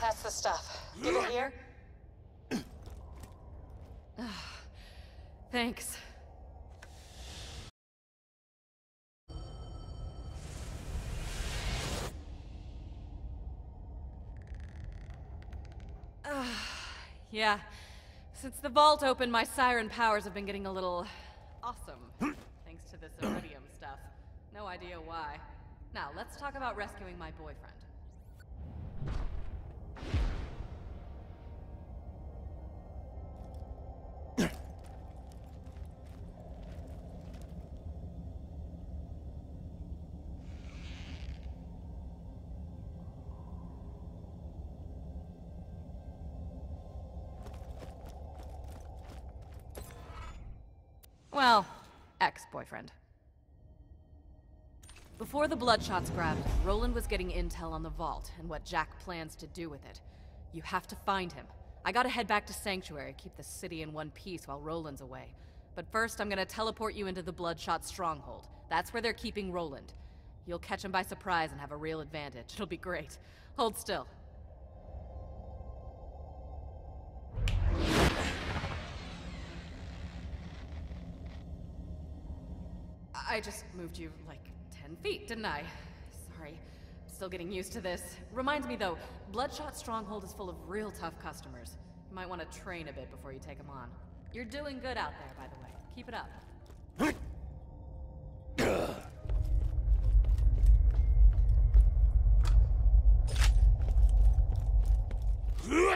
that's the stuff. Give it here. Thanks. yeah. Since the vault opened, my siren powers have been getting a little... awesome. Hmm? thanks to this iridium stuff. No idea why. Now, let's talk about rescuing my boyfriend. Well, ex-boyfriend. Before the Bloodshots grabbed Roland was getting intel on the vault and what Jack plans to do with it. You have to find him. I gotta head back to Sanctuary, keep the city in one piece while Roland's away. But first, I'm gonna teleport you into the Bloodshot stronghold. That's where they're keeping Roland. You'll catch him by surprise and have a real advantage. It'll be great. Hold still. I just moved you like 10 feet, didn't I? Sorry. Still getting used to this. Reminds me though, Bloodshot Stronghold is full of real tough customers. You might want to train a bit before you take them on. You're doing good out there, by the way. Keep it up. Who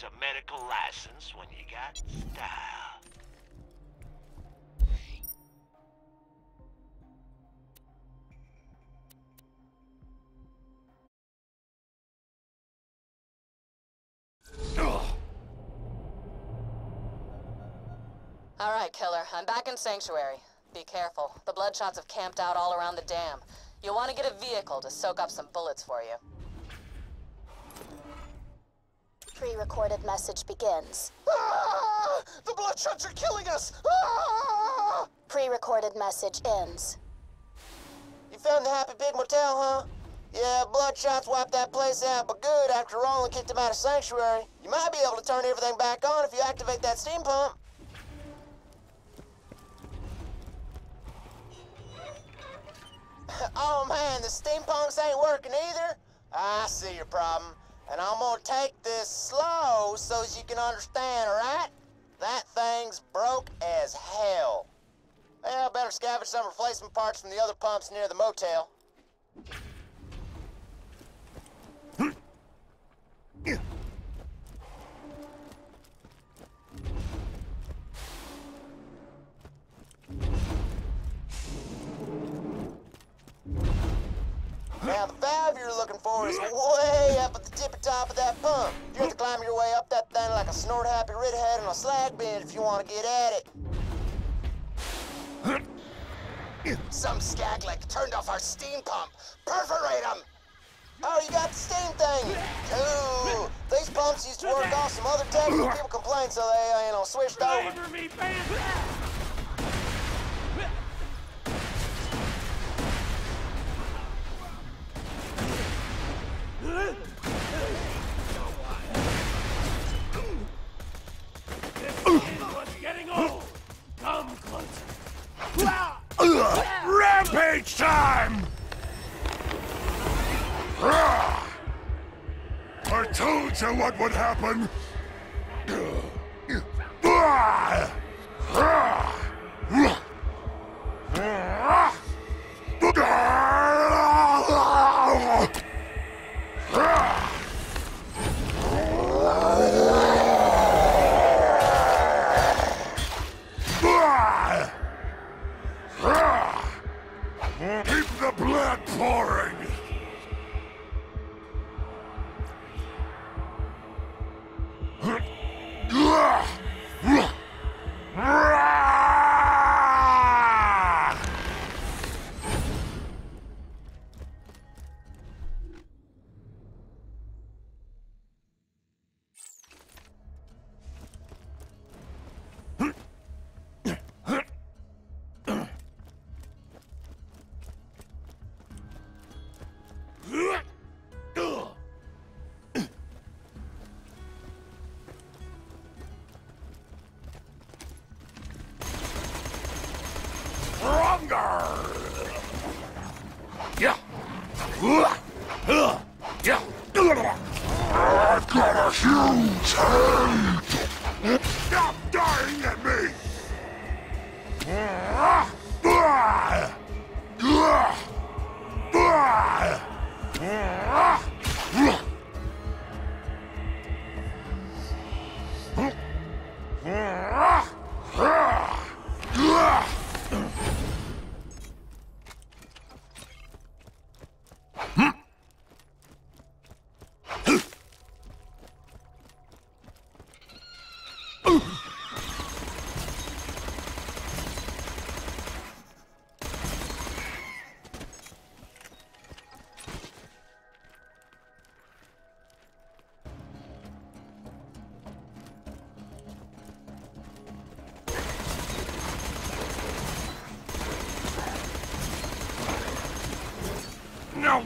needs a medical license when you got style? All right, Killer. I'm back in Sanctuary. Be careful. The Bloodshots have camped out all around the dam. You'll want to get a vehicle to soak up some bullets for you. Pre-recorded message begins. Ah! The Bloodshots are killing us! Ah! Pre-recorded message ends. You found the Happy Pig Motel, huh? Yeah, Bloodshots wiped that place out, but good after Roland kicked him out of Sanctuary. You might be able to turn everything back on if you activate that steam pump. oh man, the steam pumps ain't working either? I see your problem. And I'm gonna take this slow so as you can understand, alright? That thing's broke as hell. Well, better scavenge some replacement parts from the other pumps near the motel. Now, the valve you're looking for is way up at the tippy top of that pump. You have to climb your way up that thing like a snort-happy redhead on a slag bin if you want to get at it. Some skaglik turned off our steam pump. Perforate them! Oh, you got the steam thing! Cool! These pumps used to work off some other tanks, but people complained, so they, uh, you know, switched over. Happen.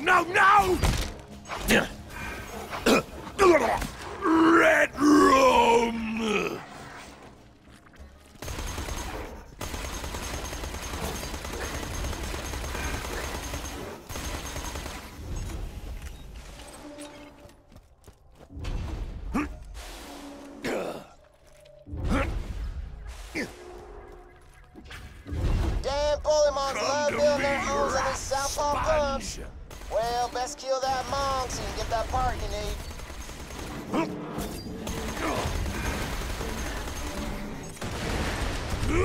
No, no,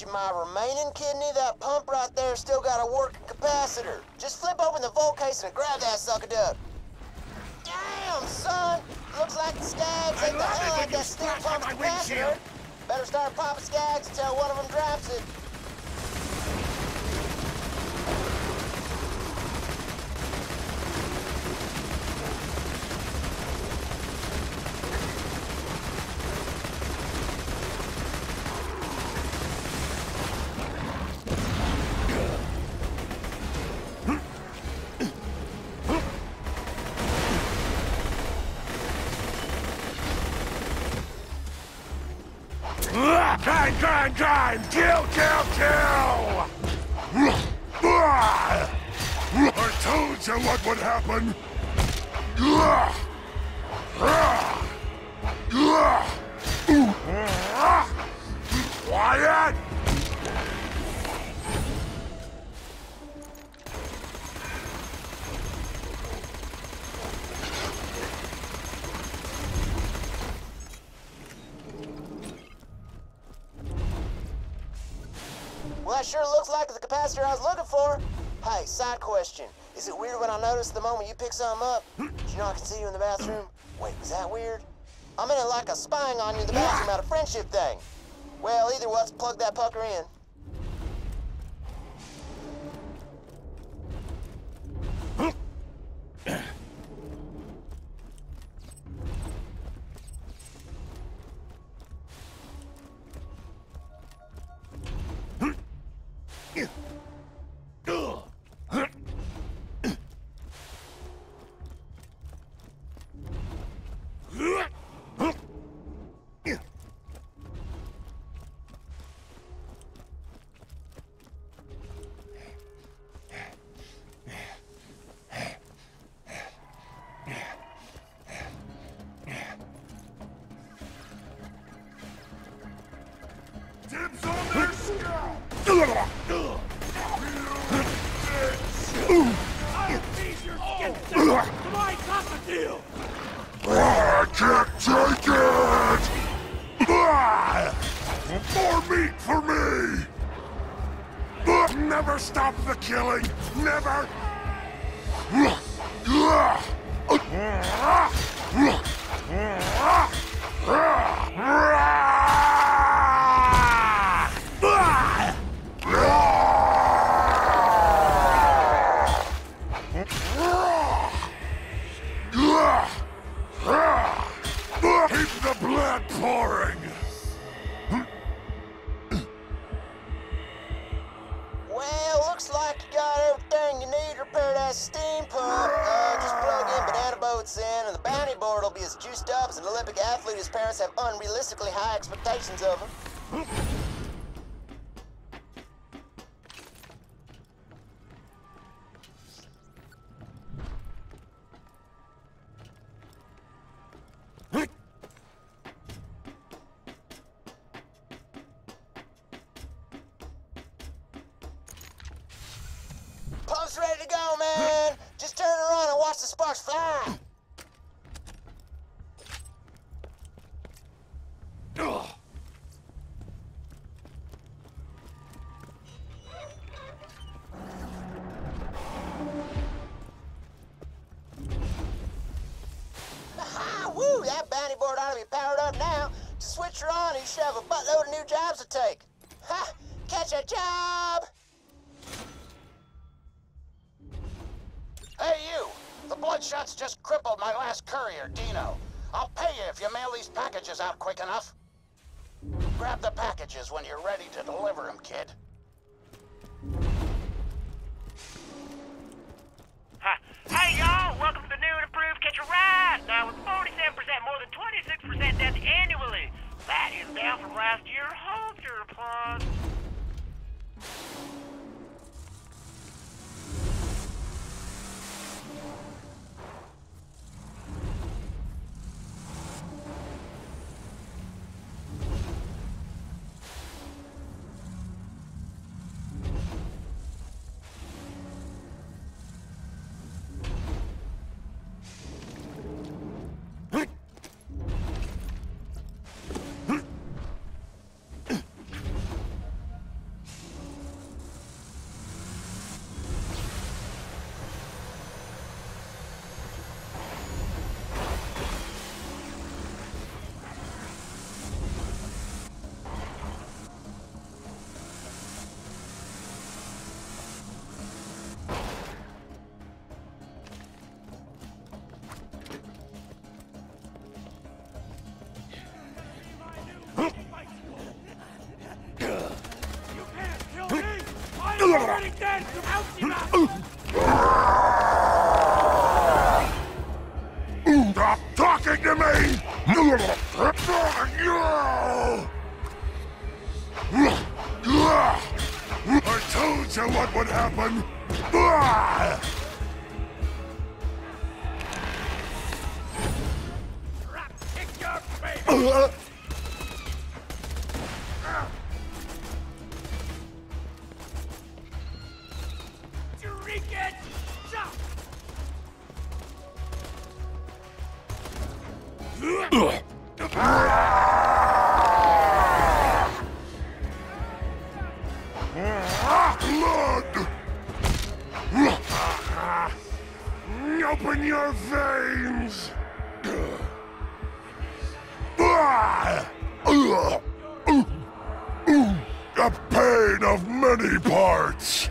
I bet you my remaining kidney, that pump right there, still got a working capacitor. Just flip open the vault case and grab that sucker duck. Damn, son! Looks like the skags ate the hell out that steel pump's capacitor. windshield. Better start popping skags until one of them drops it. Would happen! Quiet! Well, that sure looks like the capacitor I was looking for. Hey, side question. Is it weird when I notice the moment you pick something up? You know I can see you in the bathroom? Wait, is that weird? I'm in it like a spying on you in the bathroom out of friendship thing. Well, either way, let's plug that pucker in. Switch her on you should have a buttload of new jobs to take. Ha! Catch a job! Hey, you! The Bloodshots just crippled my last courier, Dino. I'll pay you if you mail these packages out quick enough. Grab the packages when you're ready to deliver them, kid. Hi. Hey y'all, welcome to the new and improved Catch a Ride. Now with 47% more than 26% death annually. That is down from last year. Hold your applause. Stop talking to me! I told you what would happen! Blood! A pain of many parts!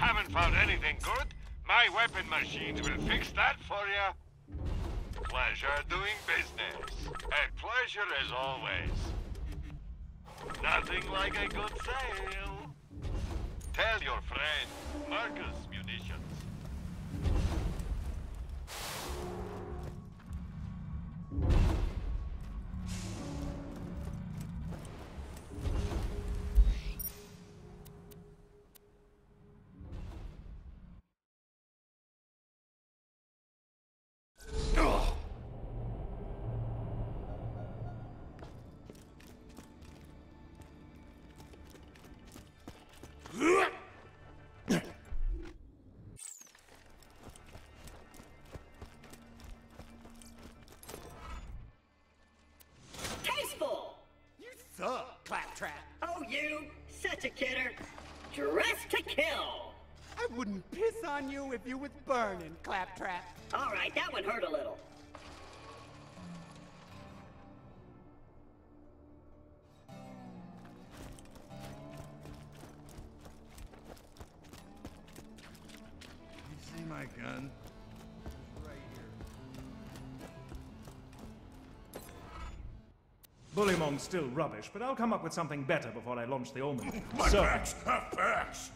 Haven't found anything good? My weapon machines will fix that for you. Pleasure doing business. A pleasure as always. Nothing like a good sale. Tell your friend, Marcus Suck, Claptrap. Oh, you? Such a kidder. Dressed to kill. I wouldn't piss on you if you was burning, Claptrap. All right, that one hurt a little. Still rubbish, but I'll come up with something better before I launch the Omen. My so, packs!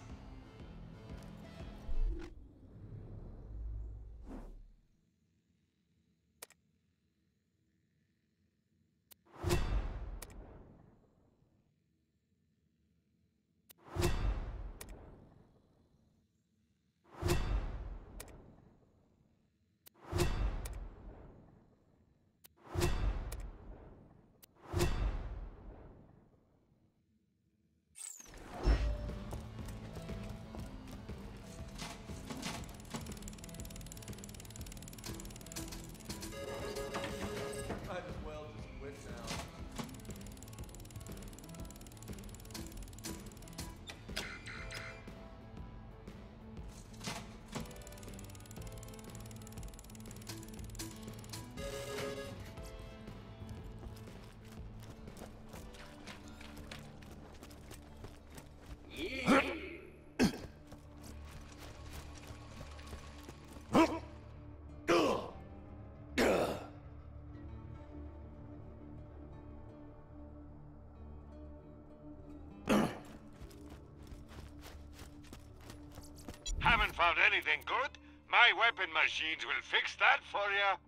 Haven't found anything good? My weapon machines will fix that for you.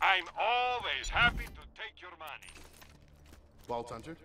I'm always happy to take your money. Vault Hunter?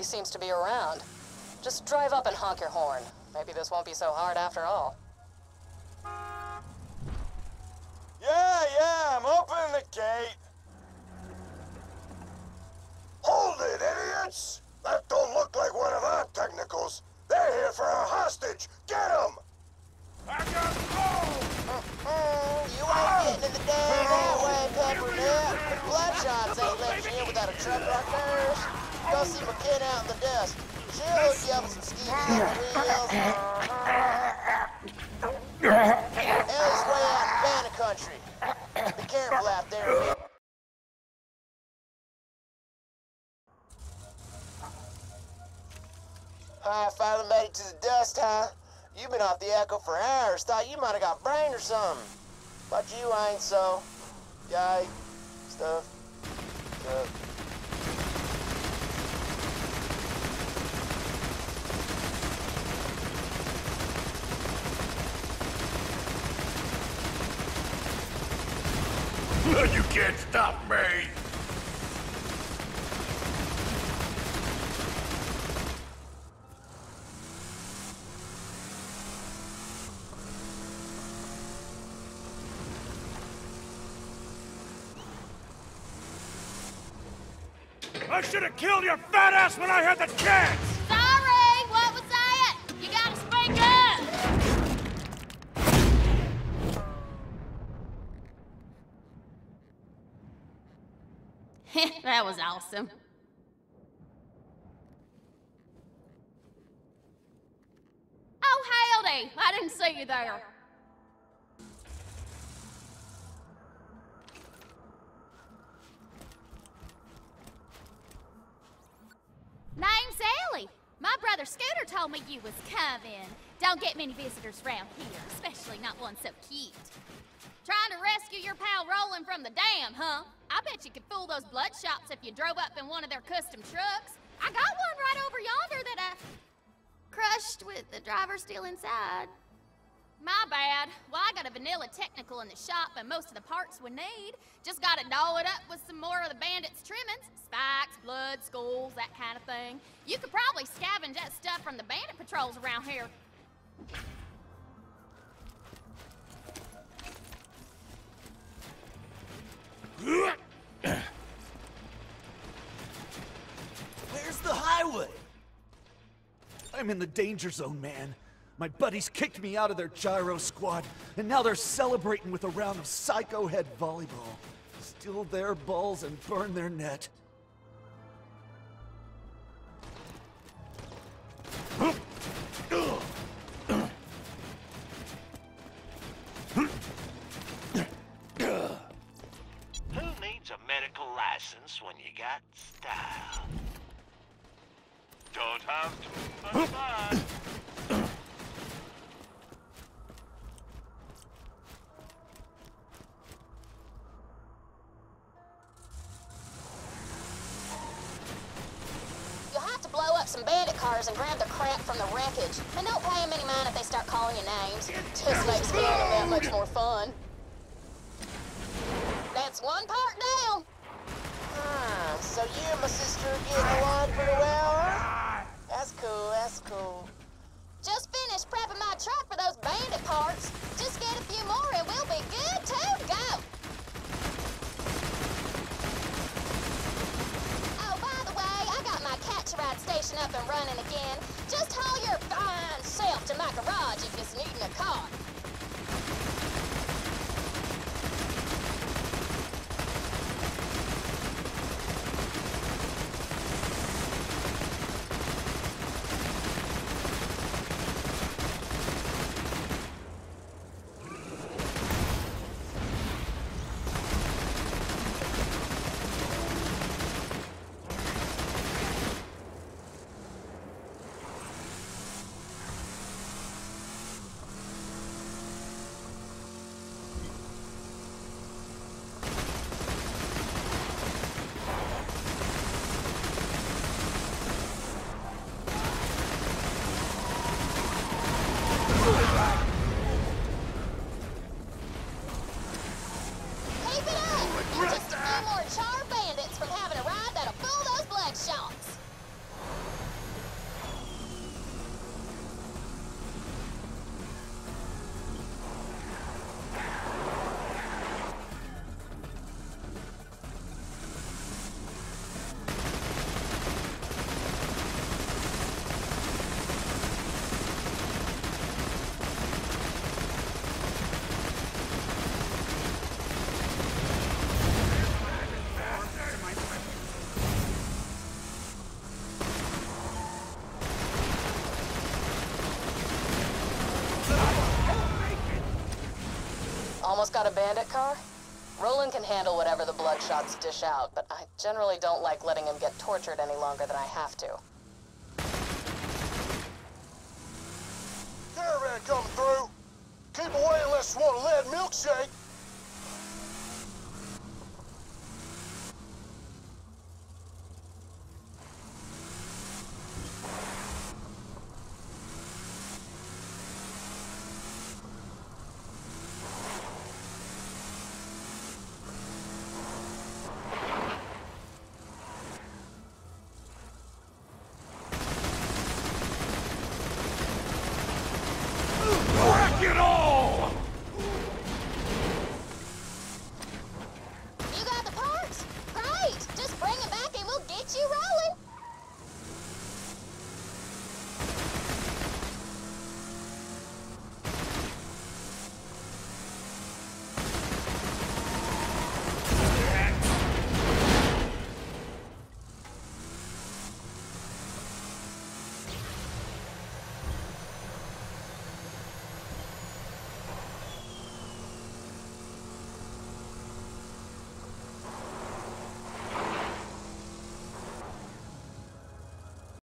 Nobody seems to be around. Just drive up and honk your horn. Maybe this won't be so hard after all. Yeah, yeah, I'm opening the gate. Hold it, idiots! That don't look like one of our technicals. They're here for a hostage. Get them! I got oh! Uh -oh. You ain't uh-huh. getting in the day that uh-huh. way, Pepper. Bloodshot's ain't leaving you without a truck like theirs kid out in the dust. She'll hook you up with some skis on the wheels. Ellie's way out in Banner country. Be careful out there. I finally made it to the dust, huh? You've been off the echo for hours. Thought you might have got brain or something. But you ain't so. Yay. Stuff. Stuff. You can't stop me! I should have killed your fat ass when I had the chance! that was awesome. Oh, howdy! I didn't see you there. Name's Ellie. My brother Scooter told me you was coming. Don't get many visitors round here, especially not one so cute. Trying to rescue your pal Roland from the dam, huh? I bet you could fool those Bloodshots if you drove up in one of their custom trucks. I got one right over yonder that I crushed with the driver still inside. My bad. Well, I got a vanilla technical in the shop and most of the parts we need. Just gotta doll it up with some more of the bandits' trimmings. Spikes, blood, skulls, that kind of thing. You could probably scavenge that stuff from the bandit patrols around here. Where's the highway? I'm in the danger zone, man. My buddies kicked me out of their gyro squad, and now they're celebrating with a round of psycho head volleyball. Steal their balls and burn their net. Some bandit cars and grab the crap from the wreckage. And don't pay them any mind if they start calling you names. Just makes killing them that much more fun. That's one part down. Ah, so you and my sister are getting along pretty well, huh? That's cool, that's cool. Just finished prepping my truck for those bandit parts. Just get a few more and we'll be good to go. Oh, by the way, I got my catch up and running again. Just haul your fine self to my garage if you're needing a car. Almost got a bandit car? Roland can handle whatever the Bloodshots dish out, but I generally don't like letting him get tortured any longer than I have to. Caravan coming through. Keep away unless you want a lead milkshake.